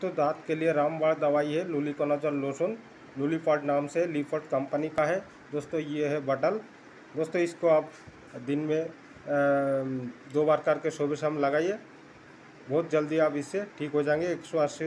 दोस्तों दांत के लिए रामबाड़ दवाई है, लूलिकोनाजल लोशन लुलीफर्ट नाम से लीफर्ट कंपनी का है। दोस्तों, ये है बटल। दोस्तों, इसको आप दिन में दो बार करके सुबह शाम लगाइए। बहुत जल्दी आप इससे ठीक हो जाएँगे। एक सौ अस्सी